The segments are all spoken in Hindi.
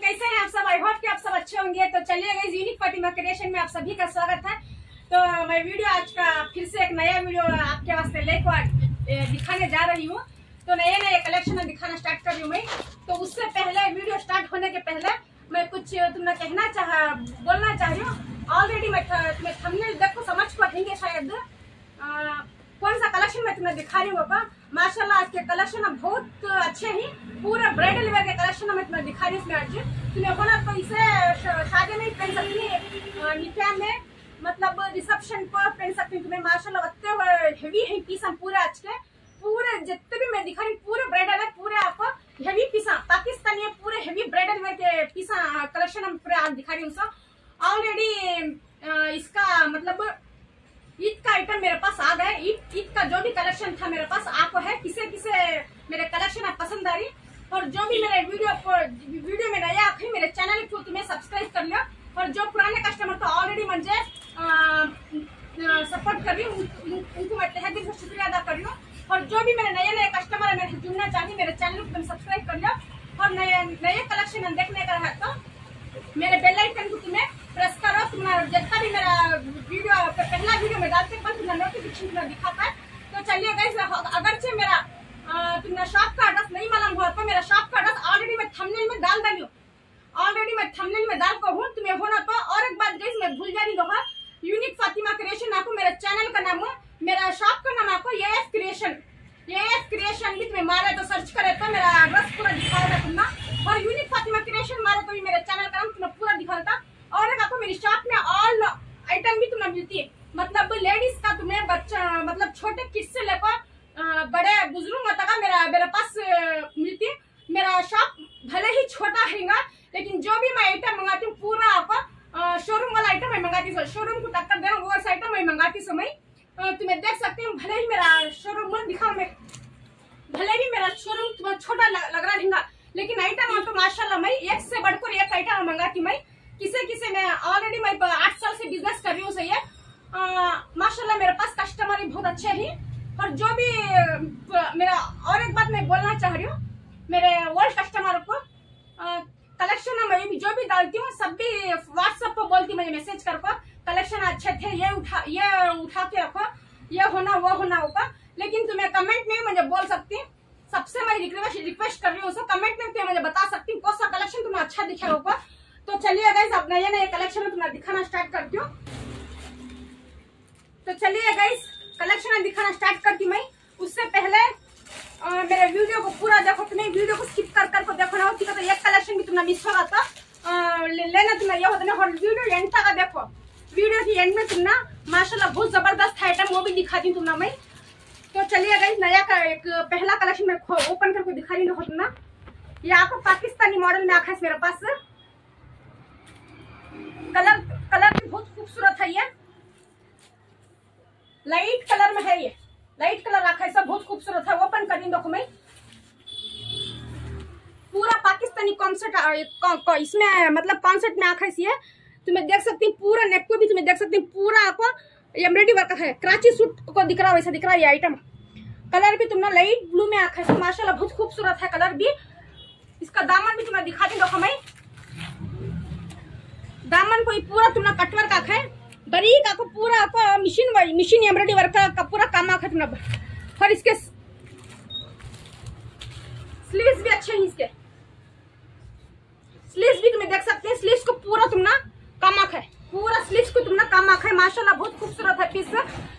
कैसे हैं आप सब? आई होप कि आप सब अच्छे होंगे। तो चलिए गई यूनिक प्रतिमा क्रिएशन में आप सभी का स्वागत है। तो मैं वीडियो आज का फिर से एक नया वीडियो आपके वास्ते लेकर दिखाने जा रही हूँ। तो नए नए कलेक्शन में दिखाना स्टार्ट कर रही हूँ मैं। तो उससे पहले वीडियो स्टार्ट होने के पहले, मैं कुछ तुम्हें कहना चाह, बोलना चाह रही हूँ। ऑलरेडी मैं थंबनेल देख, समझ पाएँगे शायद। कौन सा कलेक्शन मैं तुम्हें दिखा रही हूँ, पापा? माशाल्लाह आज के कलेक्शन बहुत अच्छे ही। पूरे ब्राइडल वेयर के कलेक्शन मैं तुम्हें दिखा रही इसमें आज। तुम्हें होना तो इसे शादी में पहन सकती है। निकाह में मतलब रिसेप्शन पर पहन सकती हूँ। तुम्हें माशाल्लाह, इतने हेवी है पीसा पूरे आज के। पूरे जितने भी मैं दिखा रही हूँ, पूरे ब्राइडल है, पूरे आपको हेवी पीसा पाकिस्तानी पूरे हेवी ब्राइडल वेयर के पीसा कलेक्शन हम पूरे आज दिखा रही हूँ ऑलरेडी इसका मतलब ईद का आइटम मेरे पास आ गए ईद ईद का जो भी कलेक्शन था मेरे पास, आपको है, किसे किसे मेरे कलेक्शन आप पसंद आ रही? और जो भी मेरे वीडियो वीडियो में नया आखिर मेरे चैनल को तुम्हें सब्सक्राइब कर लिया। और जो पुराने कस्टमर तो ऑलरेडी मुझे सपोर्ट कर रही हूँ, उन- उन- उनको मैं तहे दिल से शुक्रिया अदा कर रही हूँ। और जो भी मेरे नए नए कस्टमर है, मेरे जुड़ना चाहती मेरे चैनल को तुम सब्सक्राइब कर लिया। और नए नए कलेक्शन देखने का है तो मेरे बेल आइकन को तुम्हें प्रेस करो तुम्हारा जितना भी मेरा वीडियो पहला वीडियो में डालते हैं तुम्हारा नोटिफिकेशन तुम्हें दिखाता है। तो चलिए गाइस अगरचे मेरा तुम्हारा शॉप का एड्रेस नहीं मालूम हुआ तो मेरा शॉप का एड्रेस ऑलरेडी मैं थंबनेल में डाल हूँ ऑलरेडी मैं थंबनेल में डाल कर हूँ, तुम्हें होना तो और एक बात गाइस मैं भूल जा रही हूँ। यूनिक फातिमा क्रिएशन आपको मेरे चैनल का नाम है, मेरा शॉप का नाम आपको ये क्रिएशन ये क्रिएशन भी तुम्हें मारे तो सर्च करे तो मेरा एड्रेस पूरा दिखाएगा तुम्हें और यूनिक फातिमा क्रिएशन मारे तो भी मेरे चैनल का नाम तुम्हें पूरा दिखाता। और एक आपको मेरी शॉप में ऑल आइटम भी तुम्हें मिलती है मतलब लेडीज़ का तुम्हें बच्चा मतलब छोटे किड्स से लेकर बड़े बुज़ुर्ग तक का मेरा, मेरे पास मिलती है। मेरा शॉप भले ही छोटा हैगा लेकिन जो भी मैं आइटम मंगाती हूँ, पूरा आपको शोरूम वाला आइटम मैं मंगाती हूँ। शोरूम को टक्कर दे हूँ वो आइटम मैं मंगाती समय तुम्हें देख सकते हो, भले ही मेरा शोरूम में दिखा मैं भले भी मेरा शोरूम तुम्हें छोटा लग, लग रहा रहेगा लेकिन आइटम तो माशाल्लाह मैं एक से बढ़कर एक आइटम मंगाती मैं किसे किसे मैं ऑलरेडी मैं आठ साल से बिज़नेस कर रही हूँ सही है अ, माशाल्लाह मेरे पास कस्टमर भी बहुत अच्छे हैं और जो भी अ, मेरा और एक बात मैं बोलना चाह रही हूँ मेरे वर्ल्ड कस्टमर को कलेक्शन मैं भी जो भी डालती हूँ सब भी व्हाट्सएप पर बोलती हूँ मुझे मैसेज कर को कलेक्शन अच्छे थे ये उठा ये उठा के रखो ये होना वो होना होगा लेकिन तुम्हें कमेंट में मुझे बोल सकती सबसे मैं रिक्वेस्ट रिक्वेस्ट कर रही हूँ कमेंट में तुम्हें मुझे बता सकती हूँ कौन सा कलेक्शन तुम्हें अच्छा दिखा होगा तो चलिए गाइस अब नए नए कलेक्शन में तुम्हें दिखाना स्टार्ट करती हूँ। तो चलिए गाइस कलेक्शन दिखाना स्टार्ट करती मैं। उससे पहले अ, मेरे वीडियो को पूरा देखो तुम्हें वीडियो को स्किप कर कर को देखो ना होती तो एक कलेक्शन भी तुमने मिस होगा तो ले, लेना तुम्हें ये होता ना वीडियो एंड तक देखो। वीडियो की एंड में तुम ना माशाल्लाह बहुत ज़बरदस्त आइटम वो भी दिखाती हूँ तुमने मैं। तो चलिए गाइस नया का एक पहला कलेक्शन में ओपन करके दिखा रही हूँ तुम ना ये आपको पाकिस्तानी मॉडल में आखा है मेरे पास। कलर कलर भी बहुत खूबसूरत है ये। लाइट कलर में है ये। लाइट कलर रखा है, सब बहुत खूबसूरत है, ओपन कर देखो मैं पूरा पाकिस्तानी कॉन्सेप्ट इसमें मतलब कॉन्सेप्ट में आखा है। तुम्हें देख सकती पूरा नेक को भी तुम्हें देख सकती हैं, पूरा आपको एम्ब्रॉयडरी वर्क है। कराची सूट को दिख रहा वैसा दिख रहा है ये आइटम कलर भी तुमने लाइट ब्लू में आखा है माशाल्लाह बहुत खूबसूरत है कलर भी। इसका दामन भी तुम्हें दिखा दी देखो मैं दामन को पूरा तुमने कटवर का है बरीक आपको पूरा आपको मशीन मशीन एम्ब्रॉयडरी वर्क का, का पूरा काम आखा तुमने। और इसके स्लीव्स भी अच्छे हैं इसके। स्लीव्स भी तुम्हें देख सकते हैं। स्लीव्स को पूरा तुमने काम आखा है पूरा स्लीव्स को तुमने काम आखा है माशाल्लाह बहुत खूबसूरत है पीस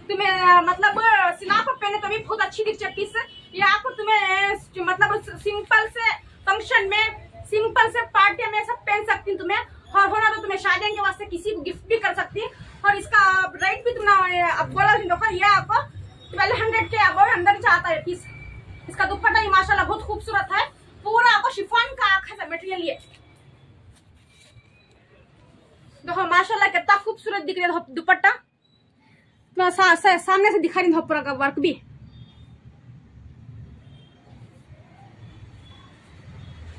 तुम्हें मतलब सिला पर पहने तो भी बहुत अच्छी दिखती है पीस ये आपको तुम्हें मतलब सिंपल से फ़ंक्शन में सिंपल से पार्टी में सब पहन सकती तुम्हें। और होना तो तुम्हें शादियों के वास्ते किसी को गिफ्ट भी कर सकती। और इसका रेट भी तुमने अब बोला देखो ये आपको ट्वेल्व हंड्रेड के अब अंदर चाहता है पीस इसका दुपट्टा ही माशाल्लाह बहुत खूबसूरत है। पूरा आपको शिफॉन का आखा मटेरियल ये। देखो माशाल्लाह कितना खूबसूरत दिख रहा है दुपट्टा। तुम्हारा सा, सा, सामने से दिखा रही हूँ पूरा का वर्क भी।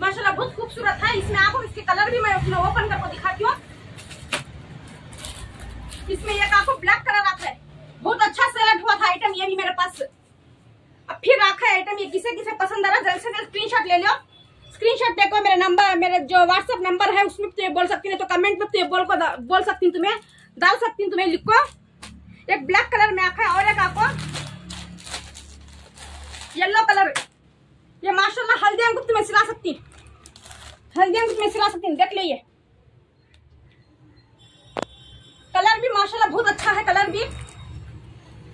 माशाल्लाह, बहुत खूबसूरत है। इसमें आपको इसके कलर भी मैं ओपन करके दिखाती हूँ। इसमें एक आपको ब्लैक कलर आता है। बहुत अच्छा सेलेक्ट हुआ था आइटम ये भी मेरे पास। अब फिर रखा है आइटम ये किसे किसे पसंद आ रहा है? जल्द से जल्द स्क्रीनशॉट ले लो स्क्रीनशॉट देखो, मेरे नंबर मेरे जो व्हाट्सएप नंबर है, उसमें तुम्हें बोल सकती है तो कमेंट में तुम्हें बोल को बोल सकती हूँ तुम्हें। डाल सकती हूँ तुम्हें, लिखो। एक ब्लैक कलर में आखा है, और एक आपको येलो कलर ये माशाल्लाह हल्दी अंकुर तुम्हें सिला सकती हल्दी तुम्हें सिला सकती हूँ, देख लीजिए। कलर भी माशाल्लाह बहुत अच्छा है, कलर भी।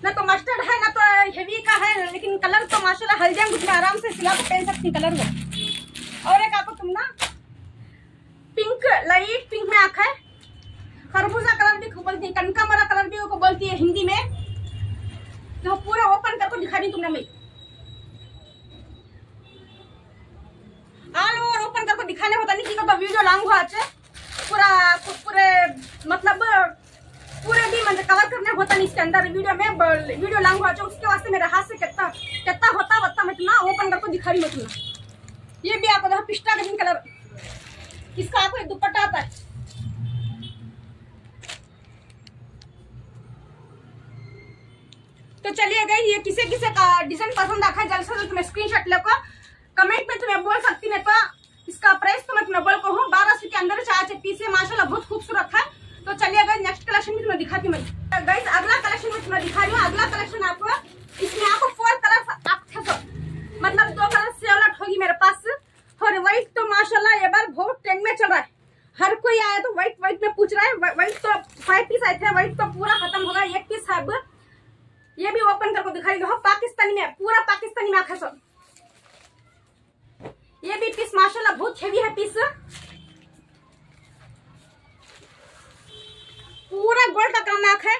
ना तो मस्टर्ड है, ना तो हेवी का है, लेकिन कलर तो माशाल्लाह हल्दी अंकुर में आराम से सिला के पहन सकती कलर वो। और एक आपको तुम ना पिंक लाइट पिंक में आखा है। खरबूजा कलर भी बोलती है कनकामरा कलर भी बोलती है हिंदी में। तो पूरा ओपन करके दिखा दी तुमने मैं ऑल ओवर ओपन करके दिखाने होता नहीं कि तो वीडियो लॉन्ग हुआ पूरा पूरे मतलब पूरे भी मतलब कवर करने होता नहीं इसके अंदर वीडियो में वीडियो लॉन्ग हुआ उसके वास्ते मेरे हाथ से कितना कितना होता बता मैं तुम्हें ओपन करके दिखा रही तुम्हें। ये भी आपको देखो, पिस्ता ग्रीन कलर इसका आपको दुपट्टा आता है। तो चलिए गई, ये किसे किसे का डिज़ाइन पसंद आखा है, जल्द से जल्द तुम्हें स्क्रीनशॉट लेको कमेंट में तुम्हें बोल सकती है तो इसका प्राइस तो मैं तुम्हें बोल को हूँ, बारह के अंदर चाहे पीस है माशाल्लाह बहुत खूबसूरत है। तो चलिए गई नेक्स्ट कलेक्शन भी तुम्हें दिखाती मैं। गई अगला कलेक्शन में तुम्हें दिखा रही हूँ, अगला कलेक्शन आपको, इसमें आपको फोर कलर मतलब दो कलर सेवलट होगी मेरे पास। और व्हाइट तो माशाल्लाह ये बार बहुत ट्रेंड में चल रहा है। हर कोई आया तो व्हाइट व्हाइट में पूछ रहा है व्हाइट तो फाइव पीस आए थे व्हाइट तो पूरा खत्म हो गया, एक पीस है ये भी ओपन करके दिखा रही हूँ, पाकिस्तानी में, पूरा पाकिस्तानी में आखा सब ये भी पीस माशाल्लाह, बहुत हेवी है पीस पूरा गोल्ड का काम आख है।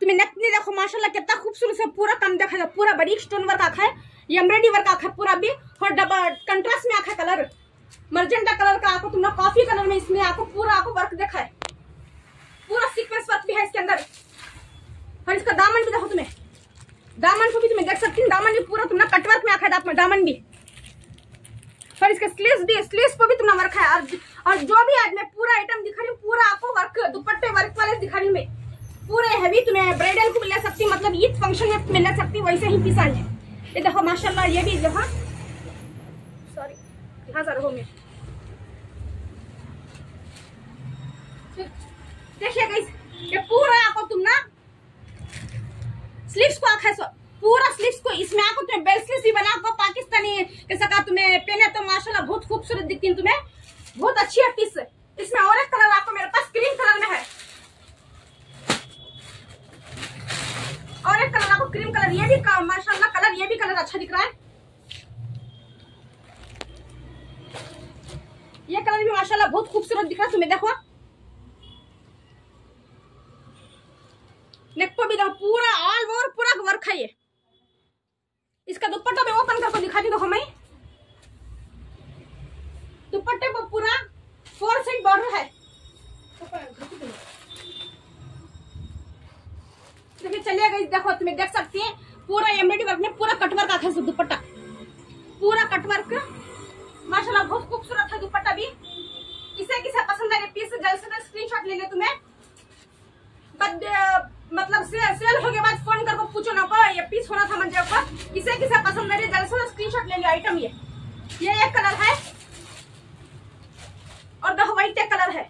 तुम्हें नेक नहीं देखो, माशाल्लाह, कितना खूबसूरत से पूरा काम देखा है पूरा बारीक स्टोन वर्क आखा है एम्ब्रॉयडरी वर्क आखा है पूरा भी। और डबल कंट्रास्ट में आखा कलर मर्जेंटा कलर का आपको तुमने कॉफ़ी कलर में इसमें आपको पूरा आपको वर्क देखा है। पूरा सीक्वेंस वर्क भी है इसके अंदर। और इसका दामन भी देखो तुम्हें। दामन को भी तुम्हें देख सकती हूँ। दामन भी पूरा, तुमने कटवर्क में आखा है, दामन भी। और इसके स्लीव्स भी स्लीव्स को भी तुमने वर्क है। और, और जो भी आज मैं पूरा आइटम दिखा रही हूँ पूरा आपको वर्क दुपट्टे वर्क वाले दिखा रही हूँ मैं। पूरे हैवी तुम्हें ब्राइडल को ले सकती मतलब ईद फ़ंक्शन में तुम्हें ले सकती वैसे ही पीसा है। ये देखो माशाल्लाह ये भी देखो सॉरी हाँ सर हो मैं। देखिए गाइस ये पूरा आपको तुम ना स्लीव्स को आखा सो पूरा स्लीव्स को इसमें आपको तुम्हें बेल स्लीव्स भी बना को पाकिस्तानी कैसा का तुम्हें पहने तो माशाल्लाह बहुत खूबसूरत दिखती है तुम्हें। बहुत अच्छी है पीस इसमें और एक कलर आपको मेरे पास क्रीम कलर में है। और एक कलर आपको क्रीम कलर ये भी माशाल्लाह कलर ये भी कलर अच्छा दिख रहा है। ये कलर भी माशाल्लाह बहुत खूबसूरत दिख रहा है, तुम्हें देखो नेक पर भी पूरा ऑल ओवर पूरा वर्क है ये। इसका दुपट्टा भी ओपन करके दिखा दी देखो मैं। दुपट्टे पर पूरा फोर साइड बॉर्डर है। देखिए, चलिए गई देखो, तुम्हें देख सकती है, पूरा एम्ब्रॉयडरी वर्क में पूरा कटवर्क आता है दुपट्टा। पूरा कटवर्क माशाल्लाह, बहुत खूबसूरत है दुपट्टा भी। इसे किसे पसंद है? पीस जल्द से जल्द स्क्रीनशॉट ले ले तुम्हें। मतलब से, सेल हो के बाद फ़ोन करके पूछो ना को ये पीस होना था मंजे को किसे किसे पसंद है जल्द से स्क्रीनशॉट ले लियो आइटम ये। ये एक कलर है। और देखो व्हाइट एक कलर है।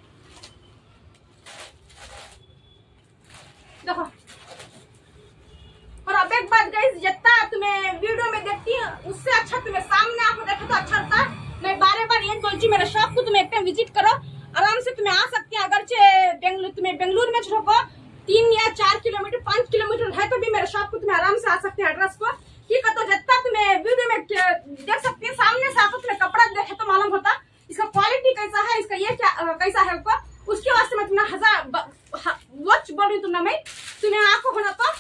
देखो। और अब एक बात गई जितना तुम्हें वीडियो में देखती है उससे अच्छा तुम्हें सामने आपको देखो तो अच्छा लगता मैं बारे बार ये बोलती मेरे शॉप को तुम्हें एक टाइम विज़िट करो। आराम से तुम्हें आ सकती है अगर बेंगलुरु तुम्हें बेंगलुरु में छोड़ो। तीन या चार किलोमीटर, पाँच किलोमीटर है तो भी मेरे शॉप को तुम्हें आराम से आ सकते हैं एड्रेस को। ठीक है तो जितना तुम्हें वीडियो में देख सकते हैं, सामने से आपको तुम्हें कपड़ा देखे तो मालूम होता। इसका क्वालिटी कैसा है, इसका ये क्या कैसा है ऊपर। उसके वास्ते मैं तुम्हें हज़ार वॉच बोल रही तुम्हें मैं। तुम्हें आँखों होना तो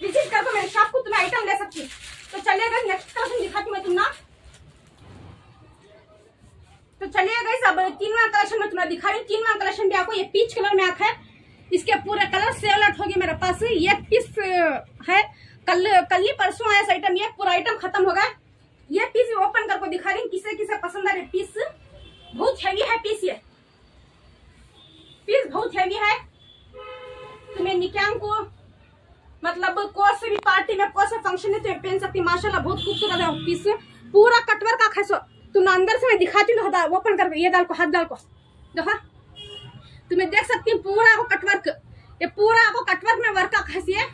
विज़िट करके मेरे शॉप को तुम्हें आइटम ले सकती तो चलिएगा नेक्स्ट कलेक्शन दिखाती मैं तुम्हें। तो चलिएगा सब तीनवा कलेक्शन में तुम्हें दिखा रही हूँ। तीनवा कलेक्शन भी आपको ये पीच कलर में आखा है। इसके पूरे कलर सेवलट होगी मेरे पास। ये पीस है। कल कल ही परसों आया आइटम ये पूरा आइटम खत्म हो गया। ये पीस ओपन करके दिखा रही किसे किसे पसंद आ रही पीस बहुत हैवी है पीस ये। पीस बहुत हैवी है। तुम्हें निकाम को मतलब कौन से भी पार्टी में कौन से फ़ंक्शन में तुम्हें पहन सकती माशाल्लाह बहुत खूबसूरत है पीस पूरा कटवर का खैसो तुम अंदर से मैं दिखाती हूँ ओपन करके ये डाल को, हाथ डाल को। देखो। तुम्हें देख सकती हूँ पूरा आपको कटवर्क ये पूरा आपको कटवर्क में वर्क खसी है।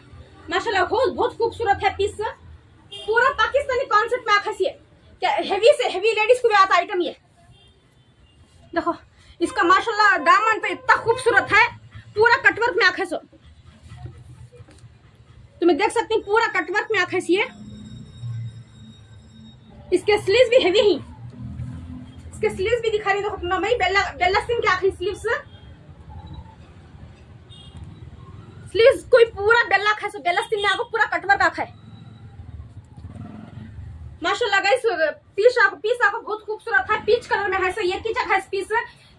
माशाल्लाह, बहुत बहुत खूबसूरत है पीस पूरा पाकिस्तानी कॉन्सेप्ट में खसी है। क्या हेवी से हेवी लेडीज़ को भी आता आइटम ये? देखो, इसका माशाल्लाह दामन पे इतना खूबसूरत है। पूरा कटवर्क में आखे सो तुम्हें देख सकती हूँ पूरा कटवर्क में आखे सी इसके स्लीव भी हेवी ही। इसके स्लीव भी दिखा रही देखो अपना मई बेला बेला सिंह के आखिरी स्लीव्स स्लीव्स कोई पूरा बेला खाए, सो बेला सिंह आपको पूरा कटवर्क आखा है माशाल्लाह गाइस पीस आपको पीस आपको बहुत खूबसूरत है, पीच कलर में है, सो ये किचक है पीस।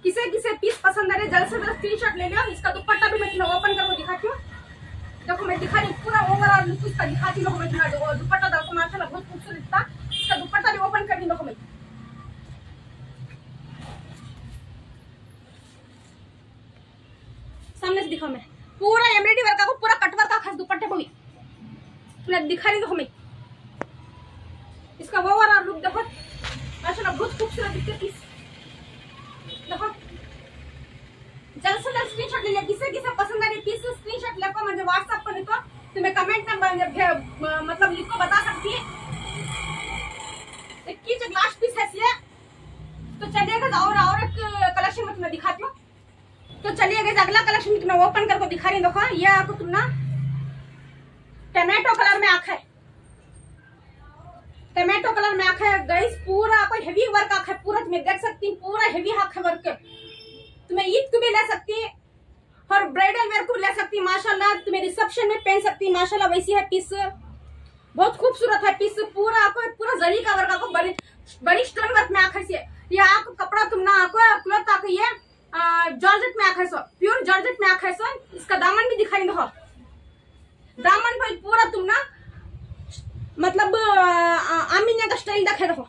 किसे किसे पीस पसंद आ रहे, जल्द से जल्द स्क्रीनशॉट ले लियो, इसका दुपट्टा भी मैं ओपन करके दिखाती हूँ। देखो, मैं दिखा रही पूरा ओवरऑल लुक इसका दिखाती हूँ मैं तुम्हें दुपट्टा देखो, माशाल्लाह, बहुत खूबसूरत था। इसका दुपट्टा भी ओपन कर दी, देखो, मैं। सामने से दिखाओ, मैं। पूरा का कट भी मैं दिखा रही देखो मैं। इसका ओवरऑल लुक देखो। माशाल्लाह बहुत खूबसूरत दिखते पीस देखो। जल्द से जल्द स्क्रीनशॉट ले लिया। किसे किसे पसंद आ रही पीस स्क्रीनशॉट लेको मुझे व्हाट्सएप पर लिखो। तुम्हें कमेंट में मतलब लिखो, बता सकती है। एक की जो लास्ट पीस है इसलिए। तो चलिएगा और और एक कलेक्शन में तुम्हें दिखाती हूँ। तो चलिएगा अगला कलेक्शन ओपन करके दिखा रही देखो, ये आपको तुम ना टमाटो कलर में आँख है टमाटो कलर में आँख है गाइस पूरा आपको हेवी वर्क आँख है पूरा तुम्हें देख सकती हूँ, पूरा हेवी हाथ वर्क तुम्हें ईद को भी ले सकती है, और ब्राइडल वेयर को ले सकती माशाल्लाह। तुम्हें रिसेप्शन में पहन सकती है माशाला वैसी है पीस बहुत खूबसूरत है पीस पूरा आपको, पूरा जरी का वर्क आपको बड़ी बड़ी स्टोन वर्क में आखिर से ये आपको कपड़ा तुम ना आपको क्लॉथ आको ये जॉर्जेट में आखिर सो प्योर जॉर्जेट में आखिर सो इसका दामन भी दिखाई दो दामन पर पूरा तुम ना मतलब आमिनिया का स्टाइल देखे देखो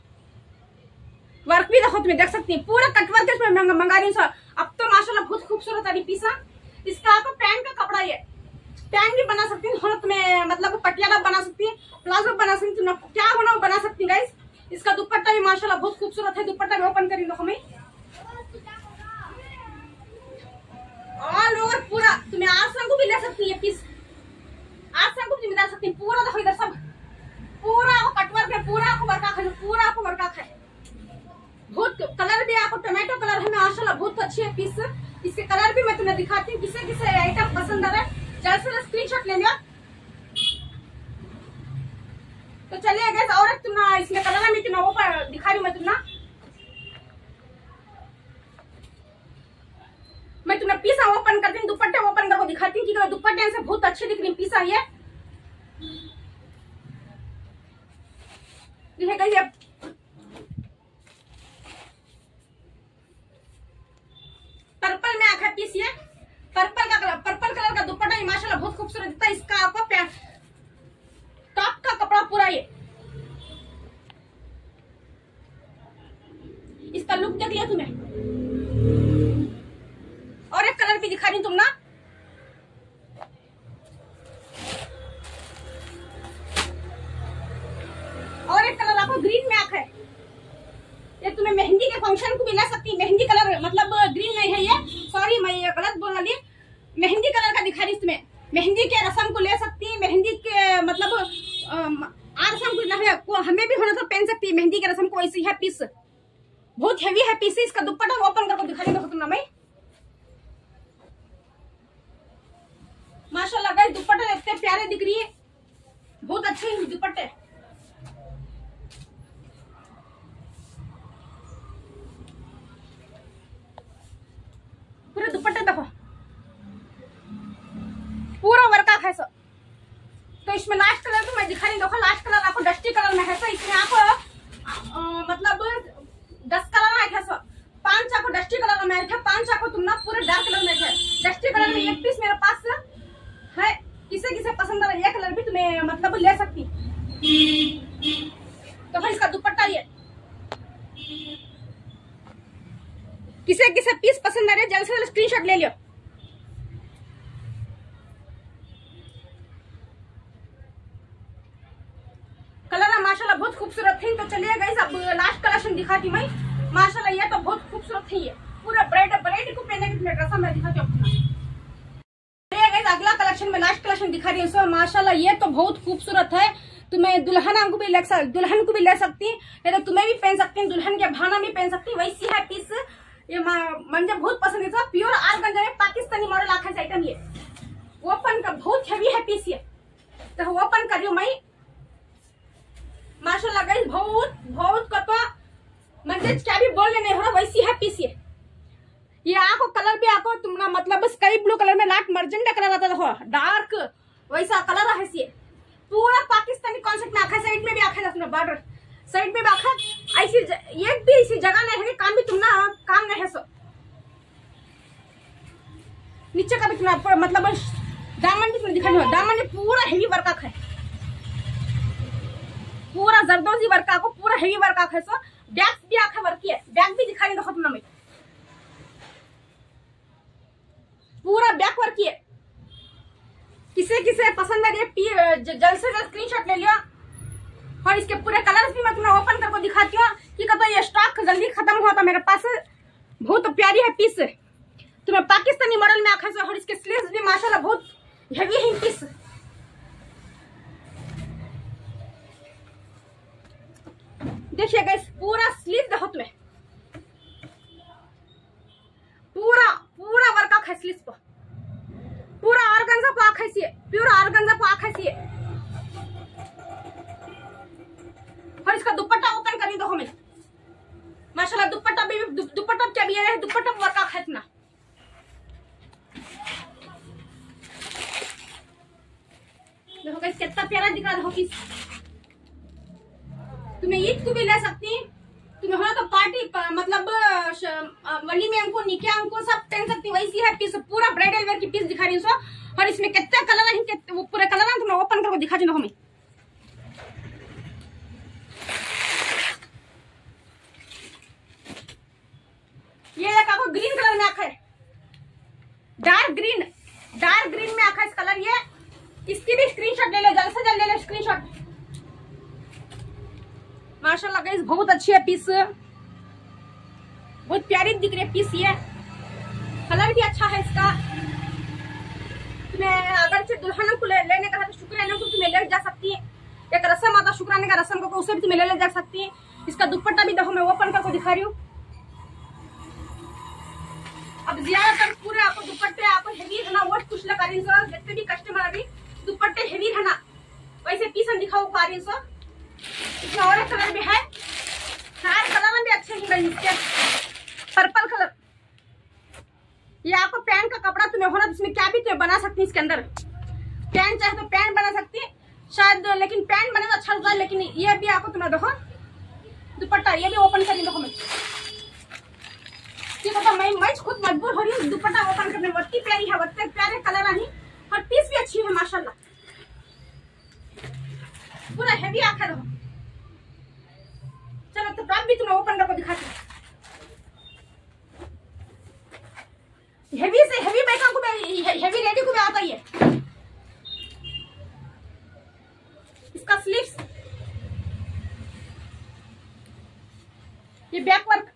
वर्क भी देखो तुम्हें देख सकती है पूरा कट वर्क मंगा रही हूँ अब तो माशाल्लाह बहुत खूबसूरत है पीसा इसका आपको पैंट का कपड़ा ये पैंट भी बना सकती हूँ तुम्हें मतलब पटियाला बना सकती है, प्लाजो बना सकती हूँ क्या बना बना सकती हूँ गाइस इसका दुपट्टा भी माशाल्लाह बहुत खूबसूरत है, दुपट्टा भी ओपन करी दो हमें ऑल ओवर पूरा। तुम्हें आसमान को भी ले सकती है पीस आसमान को भी मिला सकती है, पूरा देखो इधर सब। पूरा आपको कटवर्क है पूरा आपको वर्का है पूरा आपको वर्का है बहुत कलर आपको टोमेटो कलर है माशाल्लाह बहुत अच्छी है पीस इसके कलर भी मैं तुम्हें दिखाती हूँ, किसे किसे आइटम पसंद आ रहा है। जल्द से जल्द स्क्रीनशॉट ले लिया। तो चलिए गैस और एक तुम इसमें कलर में तुम्हें वो दिखा रही हूँ, मैं तुम्हें मैं तुम्हें पीसा ओपन करती हूँ दुपट्टे ओपन करके दिखाती हूँ कि दुपट्टे से बहुत अच्छे दिख रही पीसा ये ये पर्पल में आखा पीस ये पर्पल का कलर पर्पल कलर का दुपट्टा माशाल्लाह बहुत खूबसूरत दिखता है इसका आपको टॉप का कपड़ा पूरा ये इसका लुक देख लिया तुम्हें और एक कलर भी दिखा रही तुम ना और एक कलर आपको ग्रीन में आखा है ये तुम्हें मेहंदी के फ़ंक्शन को भी ले सकती मेहंदी कलर मतलब ग्रीन नहीं है ये सॉरी मैं ये गलत बोल रही मेहंदी कलर का दिखा रही तुम्हें मेहंदी के रसम को ले सकती है मेहंदी के मतलब आ रसम को, को हमें भी होना तो पहन सकती है मेहंदी के रसम ऐसी है पीस बहुत हैवी है पीस इसका दुपट्टा ओपन करके दिखा रही तुम मैं माशाल्लाह गाइस दुपट्टे इतने प्यारे दिख रही है। बहुत अच्छे हैं दुपट्टे। पूरे दुपट्टे देखो। पूरा वर्का है सर तो इसमें लास्ट कलर तो मैं दिखा रही देखो, लास्ट कलर आपको डस्टी कलर में है सर इसमें आपको मतलब दस कलर है सर पाँच आपको डस्टी कलर में है, पाँच आपको तुम ना पूरे डार्क कलर में है। डस्टी कलर में एक पीस मेरे पास है, किसे किसे पसंद आ रहा है कलर भी तुम्हें मतलब ले सकती। तो फिर इसका दुपट्टा ये। किसे किसे पीस पसंद आ रहे जल्द से जल्द स्क्रीनशॉट ले लियो कलर माशाल्लाह बहुत खूबसूरत थी तो चलिए गई अब लास्ट लास्ट कलेक्शन दिखाती मैं। माशाल्लाह, ये तो बहुत खूबसूरत है ये। पूरा ब्राइड ब्राइड को पहने की ड्रेस मैं दिखाती हूँ अगला कलेक्शन में लास्ट कलेक्शन दिखा रही हूँ माशाल्लाह, ये तो बहुत खूबसूरत है। तुम्हें दुल्हन को भी ले सक, दुल्हन को भी ले सकती। है तो तुम्हें भी पहन सकती है, दुल्हन के भाना भी पहन सकती है। वैसी है पीस ये मुझे बहुत पसंद है प्योर आरगंजा में पाकिस्तानी मॉडल आखा आइटम ये। ओपन का बहुत हैवी है पीस ये। तो ओपन कर रही हूँ मैं। माशाल्लाह गाइस बहुत बहुत कतो म्हणजे क्या भी बोलने नहीं हो वैसी है, पीस ये ये आको कलर भी आको तुम्हारा मतलब स्काई ब्लू कलर में लाट मर्जेंटा कलर आता देखो डार्क वैसा कलर है ये पूरा पाकिस्तानी कॉन्सेप्ट में आखा साइड में भी आखा अपना बॉर्डर साइड में भी आखा, ऐसी एक भी ऐसी जगह नहीं है काम भी तुम ना काम नहीं है, सो। नीचे का भी तुम्हारा मतलब दामन भी तुम्हें दिखाई नहीं दामन पूरा हेवी वर्क है। पूरा जरदोजी वर्क को पूरा हेवी वर्क है, सो। बैक भी आखा वर्क है बैक भी दिखाई देखो तुमने में पूरा बैक वर्क है किसे किसे पसंद आ रही है? जल्द से जल्द स्क्रीनशॉट ले लियो। और इसके पूरे कलर्स भी मैं तुम्हें ओपन करके दिखाती हूँ कि कहता ये स्टॉक जल्दी खत्म हुआ था मेरे पास। बहुत प्यारी है पीस तुम्हें पाकिस्तानी मॉडल में आखा और इसके स्लीव्स भी माशाल्लाह बहुत हेवी है पीस देखिए गाइस पूरा स्लीव देखो तुम्हें। पूरा पूरा वर्क आखा है स्लीव पर। पूरा ऑर्गेन्जा को आखा है प्योर ऑर्गेन्जा को आखा है और इसका दुपट्टा ओपन करी दो हमें माशाल्लाह, दुपट्टा भी दुपट्टा क्या भी है, दुपट्टा वर्क का खतना देखो गाइस कितना प्यारा दिख रहा है, देखो तुम्हें ईद को भी ले सकती? तुम्हें होना तो पार्टी, प- मतलब वली में हमको निकिया हमको सब पहन सकती वैसी है पीस पूरा ब्राइडल वेयर की पीस दिखा रही हूँ और इसमें कितने कलर है वो पूरे कलर है तुम्हें ओपन करके दिखा दो हमें ये एक ग्रीन कलर में आखा है। डार्क ग्रीन डार्क ग्रीन में आखा इस कलर ये। इसकी भी स्क्रीनशॉट ले लो, जल्द से जल्द ले ले स्क्रीनशॉट माशाल्लाह गाइस बहुत अच्छी है पीस बहुत प्यारी दिख रही है पीस ये। कलर भी अच्छा है इसका। तुम्हें अगर से दुल्हन को ले, लेने का तो शुक्राना को तुम्हें ले जा सकती है। एक रसम आता शुक्राने का रसम को उसे भी तुम्हें ले ले जा सकती है। इसका दुपट्टा भी देखो मैं ओपन करके दिखा रही हूँ। अब ज़्यादातर पूरे आपको दुपट्टे आपको हेवी रहना वो कुछ लगा रही जितने भी कस्टमर अभी दुपट्टे हेवी रहना। वैसे पीस हम दिखाओ पा रही सर इसमें और कलर भी है। चार कलर भी अच्छे ही गए इसके। Purple colour. ये आपको पैंट का कपड़ा तुम्हें होना तो इसमें क्या भी तुम्हें बना सकती है इसके अंदर। पैंट चाहे तो पैंट बना सकती है, शायद, लेकिन पैंट बने तो अच्छा होता है, लेकिन ये भी आपको तुम्हें देखो। दुपट्टा, ये भी ओपन करिए देखो मैं। ये तो मैं मैं खुद मजबूर हो रही हूँ, दुपट्टा ओपन करने में। वत्ती प्यारी है, वत्ते प्यारे कलर नहीं और पीस भी अच्छी है, माशाल्लाह। पूरा हेवी आखिर हो चलो तो तब भी तुम्हें ओपन करके दिखाती हेवी से हेवी बैठा को मैं हेवी लेडी को भी आता ही है। इसका स्लीव्स ये बैक वर्क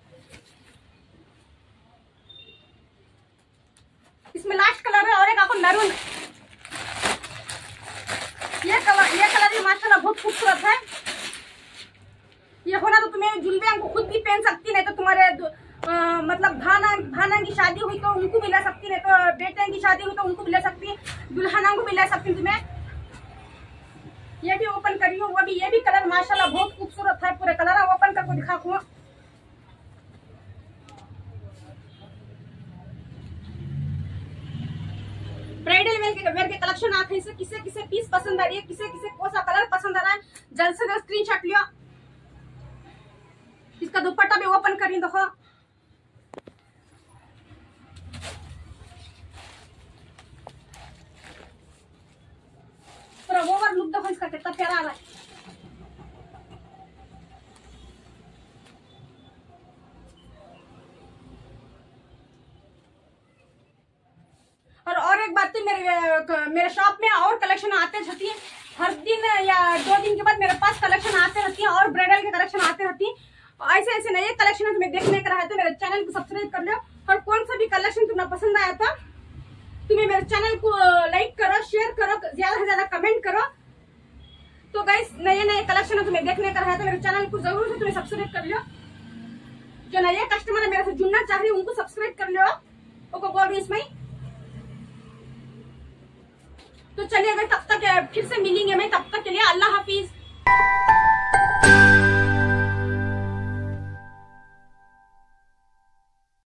इसमें लास्ट कलर है और एक आपको मैरून ये कलर ये कलर भी माशाल्लाह बहुत खूबसूरत है ये होना तो तुम्हें जुलबिया को खुद भी पहन सकती नहीं तो तुम्हारे दु- अ, मतलब भाना भाना की शादी हुई तो उनको भी ले सकती नहीं तो बेटे की शादी हुई तो उनको भी ले सकती दुल्हना को भी ले सकती तुम्हें ये भी ओपन करी हूँ वो भी ये भी कलर माशाल्लाह बहुत खूबसूरत है पूरे कलर ओपन करके दिखा वेयर के वेयर के कलेक्शन आते हैं किसे किसे पीस पसंद आ रही है? किसे किसे कौन सा कलर पसंद आ रहा है? जल्द से जल्द स्क्रीनशॉट लियो। इसका दुपट्टा भी ओपन करी देखो। पूरा लुक देखो इसका कितना प्यारा आ रहा है। मेरे शॉप में और कलेक्शन आते रहती है। हर दिन या दो दिन के बाद मेरे पास कलेक्शन आते रहती है और ब्राइडल के कलेक्शन आते रहती है। ऐसे ऐसे नए कलेक्शन तुम्हें देखने का रहा है तो मेरे चैनल को सब्सक्राइब कर लो। और कौन सा भी कलेक्शन तुम्हें पसंद आया तो तुम्हें मेरे चैनल को लाइक करो शेयर करो, ज़्यादा से ज़्यादा कमेंट करो। तो गाइस नए नए कलेक्शन तुम्हें देखने का रहा है तो मेरे चैनल को ज़रूर से तुम्हें सब्सक्राइब कर लो। जो नए कस्टमर मेरे से जुड़ना चाह रही उनको सब्सक्राइब कर लो। ओको, बोल रही इसमें तो चलिए अगर तब तक फिर से मिलेंगे मैं तब तक के लिए अल्लाह हाफिज।